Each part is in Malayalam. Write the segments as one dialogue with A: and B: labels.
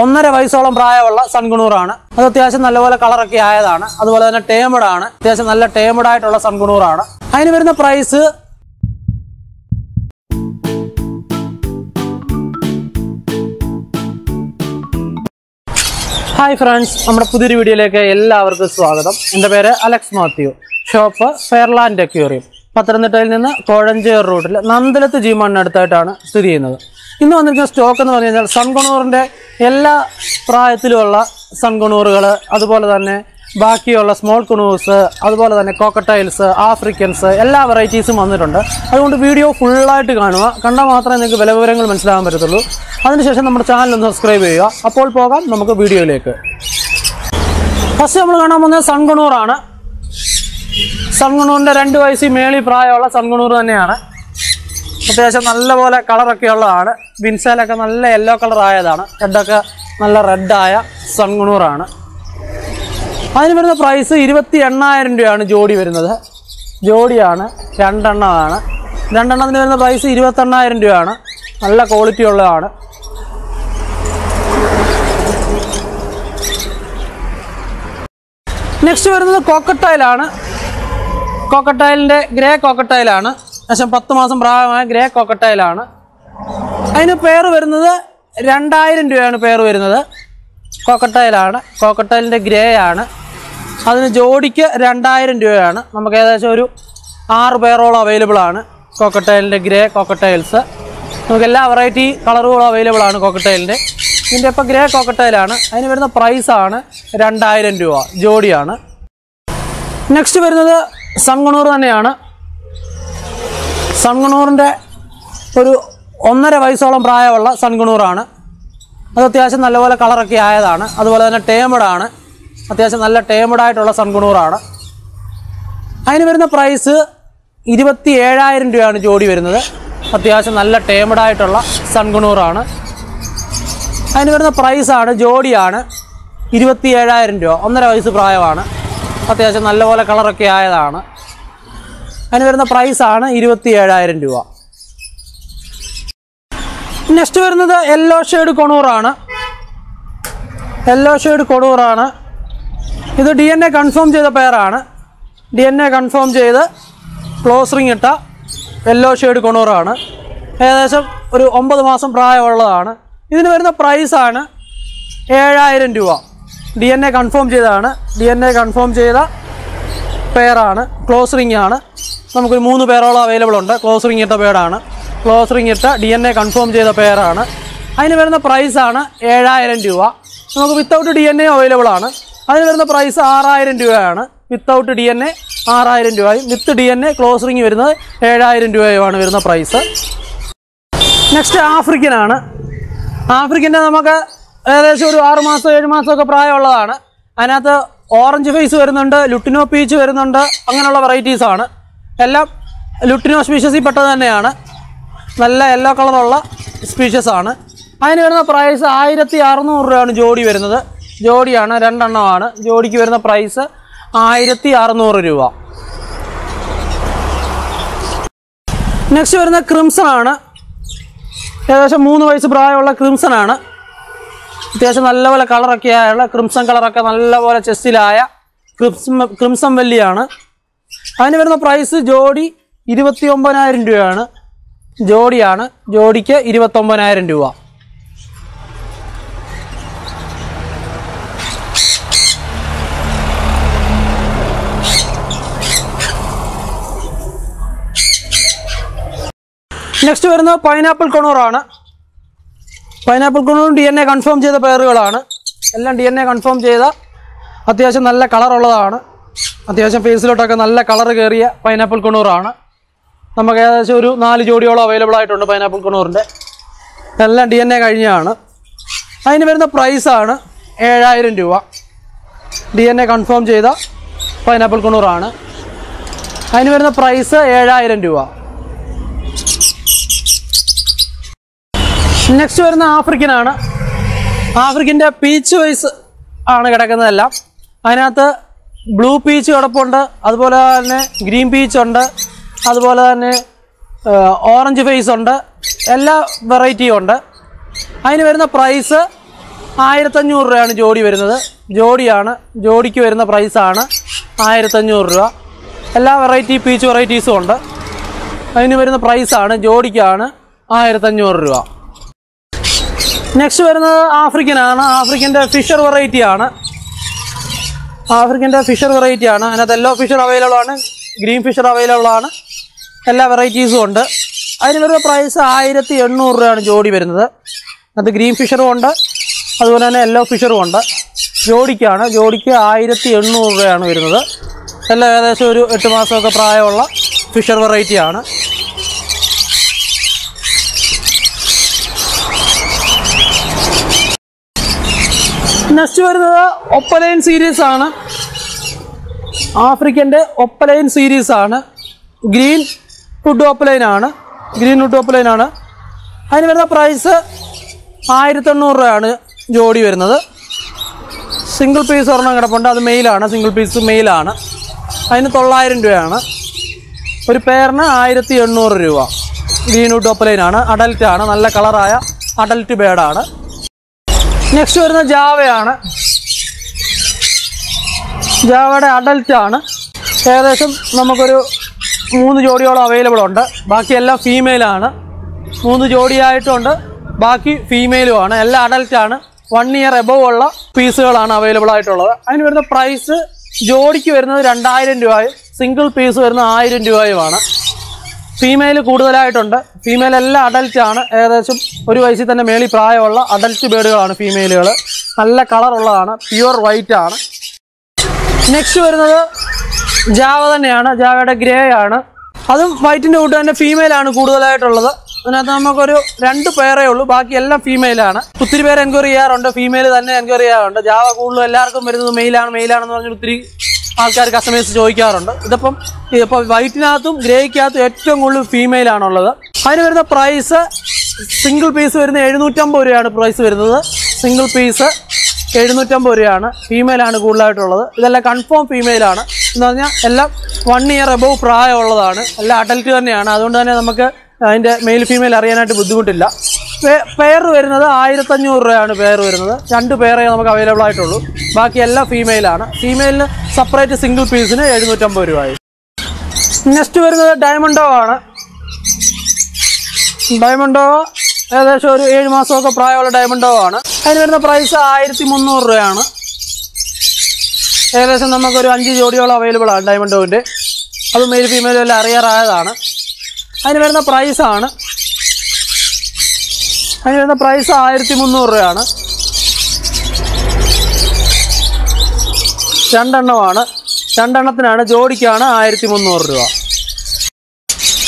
A: ഒന്നര വയസ്സോളം പ്രായമുള്ള സൺകുണൂറാണ്. അത് അത്യാവശ്യം നല്ലപോലെ കളറൊക്കെ ആയതാണ്. അതുപോലെ തന്നെ ടേമഡാണ്. അത്യാവശ്യം നല്ല ടേമഡായിട്ടുള്ള സൺകുണൂറാണ്. അതിന് വരുന്ന പ്രൈസ് ഹായ് ഫ്രണ്ട്സ് നമ്മുടെ പുതിയൊരു വീഡിയോയിലേക്ക് എല്ലാവർക്കും സ്വാഗതം. എന്റെ പേര് Alex Mathew. Shop Fairland aquarium പത്തനംതിട്ടയിൽ നിന്ന് കോഴഞ്ചേർ റൂട്ടിൽ നന്ദലത്ത് ജീമാണിന് അടുത്തായിട്ടാണ് സ്ഥിതി ചെയ്യുന്നത്. ഇന്ന് വന്നിരിക്കുന്ന സ്റ്റോക്ക് എന്ന് പറഞ്ഞു കഴിഞ്ഞാൽ സൺകൊണൂറിന്റെ എല്ലാ പ്രായത്തിലുമുള്ള സൺകൊണൂറുകൾ അതുപോലെ തന്നെ ബാക്കിയുള്ള സ്മോൾ കുണൂസ് അതുപോലെ തന്നെ കോക്കട്ടൈൽസ് ആഫ്രിക്കൻസ് എല്ലാ വെറൈറ്റീസും വന്നിട്ടുണ്ട്. അതുകൊണ്ട് വീഡിയോ ഫുള്ളായിട്ട് കാണുക. കണ്ടാൽ മാത്രമേ നിങ്ങൾക്ക് വില വിവരങ്ങൾ മനസ്സിലാകാൻ പറ്റത്തുള്ളൂ. അതിനുശേഷം നമ്മുടെ ചാനൽ ഒന്ന് സബ്സ്ക്രൈബ് ചെയ്യുക. അപ്പോൾ പോകാം നമുക്ക് വീഡിയോയിലേക്ക്. ഫസ്റ്റ് നമ്മൾ കാണാൻ പോകുന്നത് സൺകുണൂറാണ്. സൺകുണൂറിന്റെ രണ്ട് വയസ്സിൽ മേളി പ്രായമുള്ള സൺകുണൂർ തന്നെയാണ്. അത്യാവശ്യം നല്ലപോലെ കളറൊക്കെ ഉള്ളതാണ്. ബിൻസേലൊക്കെ നല്ല യെല്ലോ കളർ ആയതാണ്. ഹെഡൊക്കെ നല്ല റെഡായ സൺഗുണൂറാണ് അതിന് വരുന്ന പ്രൈസ് ഇരുപത്തി എണ്ണായിരം രൂപയാണ് ജോഡി വരുന്നത്. ജോഡിയാണ് രണ്ടെണ്ണമാണ്. രണ്ടെണ്ണത്തിന് വരുന്ന പ്രൈസ് ഇരുപത്തെണ്ണായിരം രൂപയാണ്. നല്ല ക്വാളിറ്റി ഉള്ളതാണ്. നെക്സ്റ്റ് വരുന്നത് കോക്കട്ടൈലാണ് കോക്കട്ടൈലിന്റെ ഗ്രേ കോക്കട്ടൈലാണ് ഏകദേശം പത്ത് മാസം പ്രായമായ ഗ്രേ കൊക്കട്ടയിലാണ് അതിന് പേര് വരുന്നത് രണ്ടായിരം രൂപയാണ് പേര് വരുന്നത്. കൊക്കട്ടയിലാണ് കോക്കട്ടയിലിന്റെ ഗ്രേ ആണ്. അതിന് ജോഡിക്ക് രണ്ടായിരം രൂപയാണ്. നമുക്ക് ഏകദേശം ഒരു ആറ് പേരോളം അവൈലബിൾ ആണ് കോക്കട്ടയിലിന്റെ ഗ്രേ കോക്കട്ടൈൽസ് നമുക്ക് എല്ലാ വെറൈറ്റി കളറുകളും അവൈലബിൾ ആണ് കോക്കട്ടയിലിന്റെ ഇതിന്റെ ഇപ്പോൾ ഗ്രേ കോക്കട്ടയിലാണ് അതിന് വരുന്ന പ്രൈസാണ് രണ്ടായിരം രൂപ. ജോഡിയാണ്. നെക്സ്റ്റ് വരുന്നത് സംഗണൂർ തന്നെയാണ്. സൺകുണൂറിന്റെ ഒരു ഒന്നര വയസ്സോളം പ്രായമുള്ള സൺഗണൂറാണ് അത് അത്യാവശ്യം നല്ലപോലെ കളറൊക്കെ ആയതാണ്. അതുപോലെ തന്നെ ടേമഡാണ്. അത്യാവശ്യം നല്ല ടേമഡായിട്ടുള്ള സൺകുണൂറാണ്. അതിന് വരുന്ന പ്രൈസ് ഇരുപത്തി ഏഴായിരം രൂപയാണ് ജോഡി വരുന്നത്. അത്യാവശ്യം നല്ല ടേമഡായിട്ടുള്ള സൺകുണൂറാണ്. അതിന് വരുന്ന പ്രൈസാണ് ജോഡിയാണ് ഇരുപത്തി ഏഴായിരം രൂപ. ഒന്നര വയസ്സ് പ്രായമാണ്. അത്യാവശ്യം നല്ലപോലെ കളറൊക്കെ ആയതാണ്. അതിന് വരുന്ന പ്രൈസാണ് ഇരുപത്തി ഏഴായിരം രൂപ. നെക്സ്റ്റ് വരുന്നത് യെല്ലോ ഷെയ്ഡ് കൊണൂറാണ് യെല്ലോ ഷെയ്ഡ് കൊണൂറാണ് ഇത് ഡി എൻ എ കൺഫേം ചെയ്ത പെയറാണ് ഡി എൻ എ കൺഫേം ചെയ്ത് ക്ലോസ് റിങ് ഇട്ട യെല്ലോ ഷെയ്ഡ് കൊണൂറാണ് ഏകദേശം ഒരു ഒമ്പത് മാസം പ്രായമുള്ളതാണ്. ഇതിന് വരുന്ന പ്രൈസാണ് ഏഴായിരം രൂപ. ഡി എൻ എ കൺഫേം ചെയ്തതാണ്. ഡി എൻ എ കൺഫേം ചെയ്ത പെയറാണ് ക്ലോസ് റിംഗ് ആണ്. നമുക്കൊരു മൂന്ന് പേരോളം അവൈലബിൾ ഉണ്ട്. ക്ലോസ് റിംഗ് ഇട്ട പേരാണ്. ക്ലോസ് റിംഗ് ഇട്ട ഡി എൻ എ കൺഫേം ചെയ്ത പേരാണ്. അതിന് വരുന്ന പ്രൈസാണ് ഏഴായിരം രൂപ. നമുക്ക് without D N A available ആണ്. അതിന് വരുന്ന പ്രൈസ് ആറായിരം രൂപയാണ്. വിത്തൗട്ട് ഡി എൻ എ ആറായിരം രൂപയും with D N A close ring വരുന്നത് ഏഴായിരം രൂപയുമാണ് വരുന്ന പ്രൈസ് നെക്സ്റ്റ് ആഫ്രിക്കനാണ് ആഫ്രിക്കന്റെ നമുക്ക് ഏകദേശം ഒരു ആറ് മാസം ഏഴ് മാസമൊക്കെ പ്രായമുള്ളതാണ്. അതിനകത്ത് ഓറഞ്ച് ഫേസ് വരുന്നുണ്ട് ലുട്ടിനോ പീച്ച് വരുന്നുണ്ട് അങ്ങനെയുള്ള വെറൈറ്റീസാണ് എല്ലാം ലുട്ടിനോ സ്പീഷ്യസിൽ പെട്ടത് തന്നെയാണ്. നല്ല യെല്ലോ കളറുള്ള സ്പീഷ്യസ് ആണ്. അതിന് വരുന്ന പ്രൈസ് ആയിരത്തി അറുന്നൂറ് രൂപയാണ് ജോഡി വരുന്നത്. ജോഡിയാണ് രണ്ടെണ്ണമാണ്. ജോഡിക്ക് വരുന്ന പ്രൈസ് ആയിരത്തി അറുന്നൂറ് രൂപ. നെക്സ്റ്റ് വരുന്ന ക്രിംസൺ ആണ്. ഏകദേശം മൂന്ന് വയസ്സ് പ്രായമുള്ള ക്രിംസൺ ആണ്. അത്യാവശ്യം നല്ലപോലെ കളറൊക്കെ ആയുള്ള ക്രിംസൺ കളറൊക്കെ നല്ലപോലെ ചെസ്റ്റിലായ ക്രിംസം ക്രിംസം വെല്ലിയാണ് അതിന് വരുന്ന പ്രൈസ് ജോഡി ഇരുപത്തി ഒമ്പതിനായിരം രൂപയാണ്. ജോഡിയാണ്. ജോഡിക്ക് ഇരുപത്തൊമ്പതിനായിരം രൂപ. നെക്സ്റ്റ് വരുന്നത് പൈനാപ്പിൾ കൊണൂറാണ് പൈനാപ്പിൾ കൊണൂറും ഡി എൻ എ കൺഫേം ചെയ്ത പേറുകളാണ് എല്ലാം ഡി എൻ എ കൺഫേം ചെയ്ത അത്യാവശ്യം നല്ല കളറുള്ളതാണ് അത്യാവശ്യം ഫേസിലോട്ടൊക്കെ നല്ല കളർ കയറിയ പൈനാപ്പിൾ കണ്ണൂറാണ്. നമുക്ക് ഏകദേശം ഒരു നാല് ജോഡിയോളം അവൈലബിൾ ആയിട്ടുണ്ട് പൈനാപ്പിൾ കണ്ണൂറിന്റെ എല്ലാം ഡി എൻ എ കഴിഞ്ഞാണ്. അതിന് വരുന്ന പ്രൈസാണ് ഏഴായിരം രൂപ. ഡി എൻ എ കൺഫേം ചെയ്ത പൈനാപ്പിൾ കണ്ണൂറാണ്. അതിന് വരുന്ന പ്രൈസ് ഏഴായിരം രൂപ. നെക്സ്റ്റ് വരുന്ന ആഫ്രിക്കനാണ്. ആഫ്രിക്കന്റെ പീച്ച് വൈസ് ആണ് കിടക്കുന്നതെല്ലാം. അതിനകത്ത് ബ്ലൂ പീച്ച് കിടപ്പുണ്ട് അതുപോലെ തന്നെ ഗ്രീൻ പീച്ച് ഉണ്ട് അതുപോലെ തന്നെ ഓറഞ്ച് ഫേസ് ഉണ്ട് എല്ലാ വെറൈറ്റിയും ഉണ്ട്. അതിന് വരുന്ന പ്രൈസ് ആയിരത്തഞ്ഞൂറ് രൂപയാണ് ജോഡി വരുന്നത്. ജോഡിയാണ് ജോഡിക്ക് വരുന്ന പ്രൈസാണ് ആയിരത്തഞ്ഞൂറ് രൂപ. എല്ലാ വെറൈറ്റി പീച്ച് വെറൈറ്റീസും ഉണ്ട്. അതിന് വരുന്ന പ്രൈസാണ് ജോഡിക്കാണ് ആയിരത്തഞ്ഞൂറ് രൂപ. നെക്സ്റ്റ് വരുന്നത് ആഫ്രിക്കനാണ്. ആഫ്രിക്കന്റെ ഫിഷർ വെറൈറ്റി ആണ് ആഫ്രിക്കന്റെ ഫിഷർ വെറൈറ്റി ആണ്. അതിനകത്ത് യെല്ലോ ഫിഷർ അവൈലബിൾ ആണ്. ഗ്രീൻ ഫിഷർ അവൈലബിൾ ആണ്. എല്ലാ വെറൈറ്റീസും ഉണ്ട്. അതിന് വരുന്ന പ്രൈസ് ആയിരത്തി എണ്ണൂറ് രൂപയാണ് ജോഡി വരുന്നത്. അത് ഗ്രീൻ ഫിഷറും ഉണ്ട്. അതുപോലെ തന്നെ യെല്ലോ ഫിഷറും ഉണ്ട്. ജോഡിക്കാണ്. ജോഡിക്ക് ആയിരത്തി എണ്ണൂറ് രൂപയാണ് വരുന്നത്. എല്ലാം ഏകദേശം ഒരു എട്ട് മാസമൊക്കെ പ്രായമുള്ള ഫിഷർ വെറൈറ്റിയാണ് നെക്സ്റ്റ് വരുന്നത് ഒപ്പലൈൻ സീരീസ് ആണ്. ആഫ്രിക്കന്റെ ഒപ്പലൈൻ സീരീസ് ആണ്. ഗ്രീൻ വുഡ് ഓപ്പലൈൻ ആണ്. ഗ്രീൻ വുഡ് ഓപ്പലൈൻ ആണ്. അതിന് വരുന്ന പ്രൈസ് ആയിരത്തി എണ്ണൂറ് രൂപയാണ് ജോഡി വരുന്നത്. സിംഗിൾ പീസ് ഒരെണ്ണം കിടപ്പുണ്ട്. അത് മെയിലാണ് സിംഗിൾ പീസ് മെയിലാണ് അതിന് തൊള്ളായിരം രൂപയാണ്. ഒരു പെയറിന് ആയിരത്തി എണ്ണൂറ് രൂപ. ഗ്രീൻ വുഡ് ഓപ്പലൈൻ ആണ്. അഡൽറ്റ് ആണ്. നല്ല കളറായ അഡൽറ്റ് ബേഡാണ് നെക്സ്റ്റ് വരുന്ന ജാവയാണ് ജാവയുടെ അഡൽറ്റ് ആണ്. ഏകദേശം നമുക്കൊരു മൂന്ന് ജോഡിയോളം അവൈലബിൾ ഉണ്ട്. ബാക്കിയെല്ലാം ഫീമെയിലാണ് മൂന്ന് ജോഡിയായിട്ടുണ്ട്. ബാക്കി ഫീമെയിലും ആണ്. എല്ലാം അഡൽറ്റ് ആണ്. വൺ ഇയർ എബവ് ഉള്ള പീസുകളാണ് അവൈലബിൾ ആയിട്ടുള്ളത്. അതിന് വരുന്ന പ്രൈസ് ജോഡിക്ക് വരുന്നത് രണ്ടായിരം രൂപയും സിംഗിൾ പീസ് വരുന്നത് ആയിരം രൂപയുമാണ്. ഫീമെയിൽ കൂടുതലായിട്ടുണ്ട്. ഫീമെയിൽ എല്ലാം അഡൽറ്റ് ആണ്. ഏകദേശം ഒരു വയസ്സിൽ തന്നെ മേളിൽ പ്രായമുള്ള അഡൽറ്റ് ബേഡുകളാണ് ഫീമെയിലുകൾ നല്ല കളറുള്ളതാണ് പ്യുവർ വൈറ്റ് ആണ്. നെക്സ്റ്റ് വരുന്നത് ജാവ തന്നെയാണ്. ജാവയുടെ ഗ്രേ ആണ്. അതും വൈറ്റിന്റെ കൂട്ട് തന്നെ ഫീമെയിലാണ് കൂടുതലായിട്ടുള്ളത്. അതിനകത്ത് നമുക്കൊരു രണ്ട് പേരേ ഉള്ളൂ. ബാക്കി എല്ലാം ഫീമെയിലാണ് ഒത്തിരി പേര് എൻക്വയറി ചെയ്യാറുണ്ട്. ഫീമെയിൽ തന്നെ എൻക്വയറി ചെയ്യാറുണ്ട്. ജാവ കൂടുതലും എല്ലാവർക്കും വരുന്നത് മെയിലാണ് മെയിലാണെന്ന് പറഞ്ഞ് ഒത്തിരി ആൾക്കാർ കസ്റ്റമേഴ്സ് ചോദിക്കാറുണ്ട്. ഇതിപ്പം ഇപ്പോൾ വൈറ്റിനകത്തും ഗ്രേക്കകത്തും ഏറ്റവും കൂടുതൽ ഫീമെയിലാണുള്ളത് അതിന് വരുന്ന പ്രൈസ് സിംഗിൾ പീസ് വരുന്ന എഴുന്നൂറ്റമ്പത് രൂപയാണ് പ്രൈസ് വരുന്നത്. സിംഗിൾ പീസ് എഴുന്നൂറ്റമ്പത് രൂപയാണ്. ഫീമെയിലാണ് കൂടുതലായിട്ടുള്ളത്. ഇതെല്ലാം കൺഫേം ഫീമെയിലാണ് എന്ന് പറഞ്ഞാൽ എല്ലാം വൺ ഇയർ എബവ് പ്രായമുള്ളതാണ്. എല്ലാം അഡൽറ്റ് തന്നെയാണ്. അതുകൊണ്ട് തന്നെ നമുക്ക് അതിന്റെ മെയിൽ ഫീമെയിൽ അറിയാനായിട്ട് ബുദ്ധിമുട്ടില്ല. പെയർ വരുന്നത് ആയിരത്തഞ്ഞൂറ് രൂപയാണ് പെയർ വരുന്നത്. രണ്ട് പെയറേ നമുക്ക് അവൈലബിൾ ആയിട്ടുള്ളൂ. ബാക്കി എല്ലാം ഫീമെയിലാണ് ഫീമെയിലിന് സെപ്പറേറ്റ് സിംഗിൾ പീസിന് എഴുന്നൂറ്റമ്പത് രൂപയായി നെക്സ്റ്റ് വരുന്നത് ഡയമണ്ടോ ആണ്. ഡയമണ്ടോ ഏകദേശം ഒരു ഏഴ് മാസമൊക്കെ പ്രായമുള്ള ഡയമണ്ടോ ആണ്. അതിന് വരുന്ന പ്രൈസ് ആയിരത്തി മുന്നൂറ് രൂപയാണ്. ഏകദേശം നമുക്കൊരു അഞ്ച് ജോഡിയോളം അവൈലബിൾ ആണ് ഡയമണ്ടോവിന്റെ അത് മെയിൽ ഫീമെയിലും എല്ലാം അറിയാറായതാണ്. അതിന് വരുന്ന പ്രൈസാണ് അതിന് പ്രൈസ് ആയിരത്തി മുന്നൂറ് രൂപയാണ്. രണ്ടെണ്ണമാണ്. രണ്ടെണ്ണത്തിനാണ് ജോഡിക്കാണ് ആയിരത്തി മുന്നൂറ് രൂപ.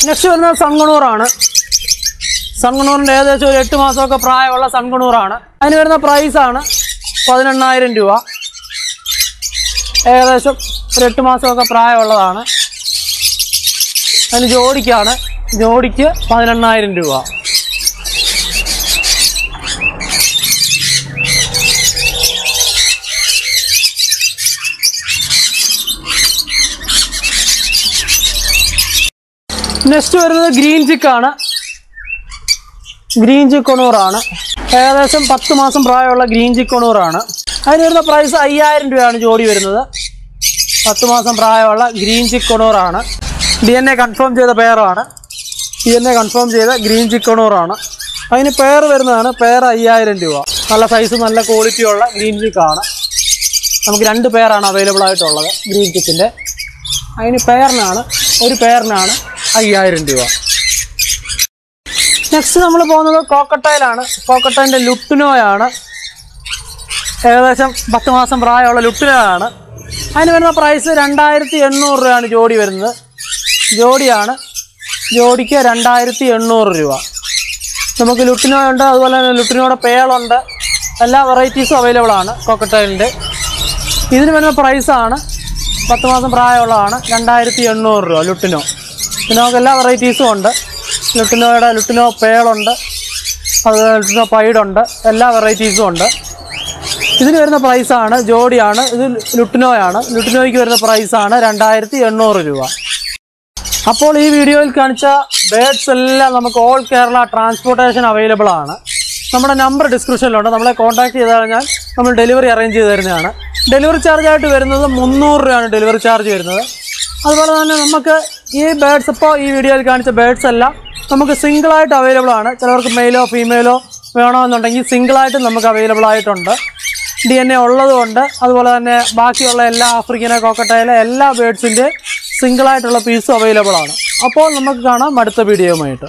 A: നെക്സ്റ്റ് വരുന്നത് സൺകുണൂറാണ്. സൺകുണൂറിന്റെ ഏകദേശം ഒരു എട്ട് മാസമൊക്കെ പ്രായമുള്ള സൺകുണൂറാണ്. അതിന് വരുന്ന പ്രൈസാണ് പതിനെണ്ണായിരം രൂപ. ഏകദേശം ഒരു എട്ട് മാസമൊക്കെ പ്രായമുള്ളതാണ്. അതിന് ജോഡിക്കാണ്. ജോഡിക്ക് പതിനെണ്ണായിരം രൂപ. നെക്സ്റ്റ് വരുന്നത് ഗ്രീൻ ചിക്കാണ് ഗ്രീൻ ചിക്കൊണൂറാണ് ഏകദേശം പത്ത് മാസം പ്രായമുള്ള ഗ്രീൻ ചിക്കൊണൂറാണ് അതിന് വരുന്ന പ്രൈസ് അയ്യായിരം രൂപയാണ് ജോഡി വരുന്നത്. പത്ത് മാസം പ്രായമുള്ള ഗ്രീൻ ചിക്കൊണൂറാണ് ഡി എൻ എ കൺഫേം ചെയ്ത പെയറാണ് ഡി എൻ എ കൺഫേം ചെയ്ത ഗ്രീൻ ചിക്കൊണൂറാണ് അതിന് പെയർ വരുന്നതാണ് പെയർ അയ്യായിരം രൂപ. നല്ല സൈസ് നല്ല ക്വാളിറ്റിയുള്ള ഗ്രീൻ ചിക്കാണ് നമുക്ക് രണ്ട് പെയറാണ് അവൈലബിൾ ആയിട്ടുള്ളത് ഗ്രീൻ ചിക്കിന്റെ അതിന് പെയറിനാണ് ഒരു പെയറിനാണ് അയ്യായിരം രൂപ. നെക്സ്റ്റ് നമ്മൾ പോകുന്നത് കോക്കട്ടയിലാണ്. കോക്കട്ടയിന്റെ ലുട്ടിനോയാണ്. ഏകദേശം പത്ത് മാസം പ്രായമുള്ള ലുട്ടിനോയാണ്. അതിന് വരുന്ന പ്രൈസ് രണ്ടായിരത്തി എണ്ണൂറ് രൂപയാണ് ജോഡി വരുന്നത്. ജോഡിയാണ്. ജോഡിക്ക് രണ്ടായിരത്തി എണ്ണൂറ് രൂപ. നമുക്ക് ലുട്ടിനോയുണ്ട് അതുപോലെ തന്നെ ലുട്ടിനോയുടെ പേളുണ്ട് എല്ലാ വെറൈറ്റീസും അവൈലബിൾ ആണ് കോക്കട്ടയിലിന്റെ ഇതിന് വരുന്ന പ്രൈസാണ് പത്ത് മാസം പ്രായമുള്ളതാണ് രണ്ടായിരത്തി എണ്ണൂറ് രൂപ ലുട്ടിനോ. നമുക്ക് എല്ലാ വെറൈറ്റീസും ഉണ്ട്. ലുട്ടിനോയുടെ ലുട്ടിനോ പേളുണ്ട്. അതുപോലെ ലുട്ടിനോ പൈഡുണ്ട്. എല്ലാ വെറൈറ്റീസും ഉണ്ട്. ഇതിന് വരുന്ന പ്രൈസാണ് ജോഡിയാണ്. ഇത് ലുട്ടിനോയാണ്. ലുട്ടിനോയ്ക്ക് വരുന്ന പ്രൈസാണ് രണ്ടായിരത്തി എണ്ണൂറ് രൂപ. അപ്പോൾ ഈ വീഡിയോയിൽ കാണിച്ച ബേഡ്സ് എല്ലാം നമുക്ക് ഓൾ കേരള ട്രാൻസ്പോർട്ടേഷൻ അവൈലബിൾ ആണ്. നമ്മുടെ നമ്പർ ഡിസ്ക്രിപ്ഷനിലുണ്ട് നമ്മളെ കോൺടാക്ട് ചെയ്ത് കഴിഞ്ഞാൽ നമ്മൾ ഡെലിവറി അറേഞ്ച് ചെയ്ത് തരുന്നതാണ്. ഡെലിവറി ചാർജായിട്ട് വരുന്നത് മുന്നൂറ് രൂപയാണ് ഡെലിവറി ചാർജ് വരുന്നത്. അതുപോലെ തന്നെ നമുക്ക് ഈ ബേഡ്സ് ഇപ്പോൾ ഈ വീഡിയോയിൽ കാണിച്ച ബേഡ്സ് എല്ലാം നമുക്ക് സിംഗിളായിട്ട് അവൈലബിൾ ആണ്. ചിലവർക്ക് മെയിലോ ഫീമെയിലോ വേണമെന്നുണ്ടെങ്കിൽ സിംഗിളായിട്ട് നമുക്ക് അവൈലബിൾ ആയിട്ടുണ്ട്. ഡി എൻ എ ഉള്ളതുകൊണ്ട് അതുപോലെ തന്നെ ബാക്കിയുള്ള എല്ലാ ആഫ്രിക്കനെ കോക്കട്ടയിലെ എല്ലാ ബേഡ്സിന്റെ സിംഗിളായിട്ടുള്ള പീസും അവൈലബിൾ ആണ്. അപ്പോൾ നമുക്ക് കാണാം അടുത്ത വീഡിയോയുമായിട്ട്